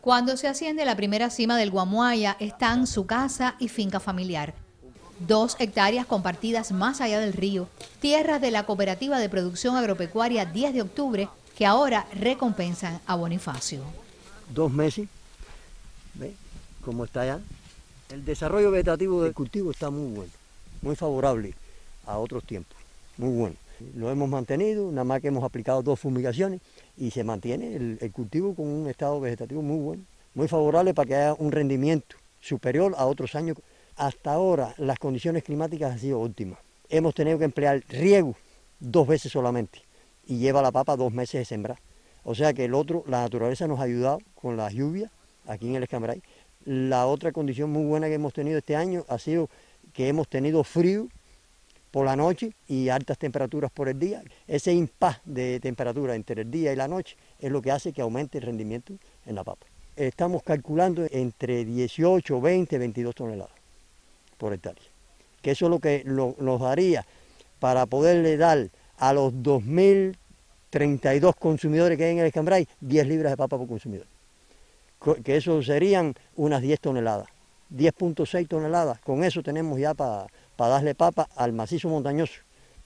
Cuando se asciende la primera cima del Guamuaya están su casa y finca familiar. Dos hectáreas compartidas más allá del río, tierras de la Cooperativa de Producción Agropecuaria 10 de octubre, que ahora recompensan a Bonifacio. Dos meses, ¿ve? Como está allá. El desarrollo vegetativo del cultivo está muy bueno, muy favorable a otros tiempos, muy bueno. Lo hemos mantenido, nada más que hemos aplicado dos fumigaciones y se mantiene el, cultivo con un estado vegetativo muy bueno, muy favorable para que haya un rendimiento superior a otros años. Hasta ahora las condiciones climáticas han sido óptimas. Hemos tenido que emplear riego dos veces solamente y lleva la papa dos meses de sembrar. O sea que el otro, la naturaleza nos ha ayudado con las lluvias aquí en el Escambray. La otra condición muy buena que hemos tenido este año ha sido que hemos tenido frío por la noche y altas temperaturas por el día. Ese impas de temperatura entre el día y la noche es lo que hace que aumente el rendimiento en la papa. Estamos calculando entre 18, 20, 22 toneladas por hectárea. Que eso es lo que nos daría para poderle dar a los 2.032 consumidores que hay en el Escambray 10 libras de papa por consumidor. Que eso serían unas 10 toneladas. 10.6 toneladas. Con eso tenemos ya para darle papa al macizo montañoso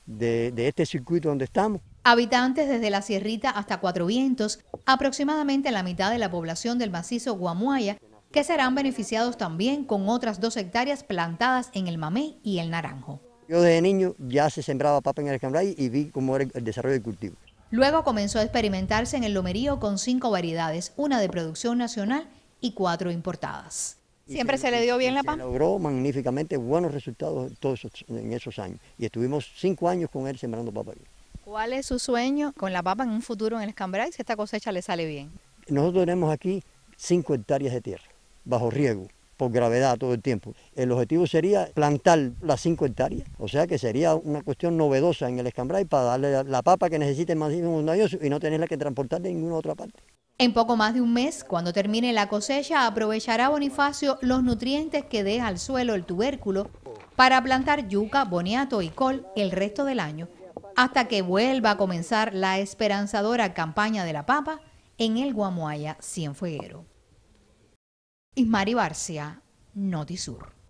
de, de este circuito donde estamos. Habitantes desde la Sierrita hasta Cuatro Vientos, aproximadamente la mitad de la población del macizo Guamuaya, que serán beneficiados también con otras dos hectáreas plantadas en el mamey y el naranjo. Yo desde niño ya se sembraba papa en el Escambray y vi cómo era el desarrollo del cultivo. Luego comenzó a experimentarse en el lomerío con cinco variedades, una de producción nacional y cuatro importadas. ¿Siempre se, le dio bien la papa? Se logró magníficamente buenos resultados todos esos, en esos años y estuvimos cinco años con él sembrando papa. ¿Cuál es su sueño con la papa en un futuro en el Escambray si esta cosecha le sale bien? Nosotros tenemos aquí cinco hectáreas de tierra bajo riego por gravedad todo el tiempo. El objetivo sería plantar las cinco hectáreas, o sea que sería una cuestión novedosa en el Escambray para darle la papa que necesite más montañoso y no tenerla que transportar de ninguna otra parte. En poco más de un mes, cuando termine la cosecha, aprovechará Bonifacio los nutrientes que deja al suelo el tubérculo para plantar yuca, boniato y col el resto del año, hasta que vuelva a comenzar la esperanzadora campaña de la papa en el Guamuaya Cienfueguero. Ismari Barcia, Notisur.